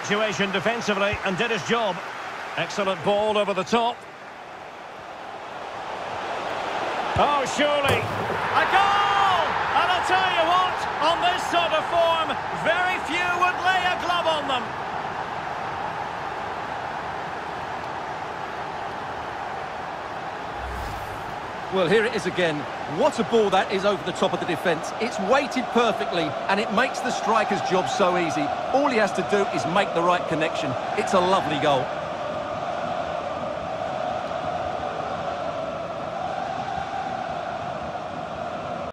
situation defensively and did his job. Excellent ball over the top. Oh, surely. A goal! And I'll tell you what, on this sort of form, very Well, here it is again. What a ball that is over the top of the defence. It's weighted perfectly, and it makes the striker's job so easy. All he has to do is make the right connection. It's a lovely goal.